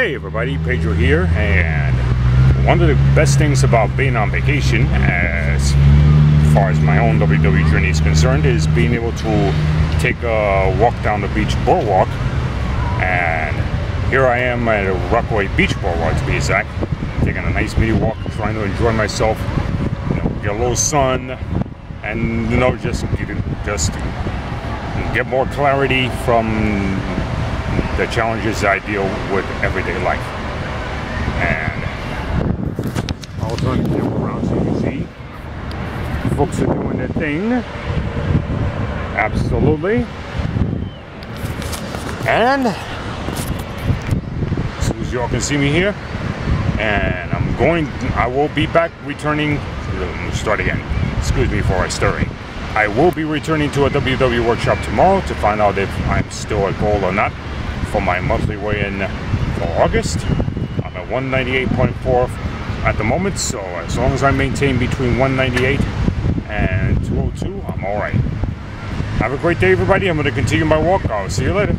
everybody, Pedro here, and one of the best things about being on vacation, as far as my own WW journey is concerned, is being able to take a walk down the beach boardwalk. And here I am at a Rockaway Beach Boardwalk to be exact, taking a nice mini walk, trying to enjoy myself, you know, get a little sun, and you know, just just get more clarity from the challenges I deal with everyday life. And I'll turn the camera around so you can see. Folks are doing their thing. Absolutely. And as soon as y'all can see me here, and I'm going, I will be back returning, start again. Excuse me for I stirring. I will be returning to a WW workshop tomorrow to find out if I'm still at goal or not for my monthly weigh-in for August. I'm at 198.4 at the moment, so as long as I maintain between 198 and 202, I'm all right. Have a great day, everybody. I'm going to continue my walk. I'll see you later.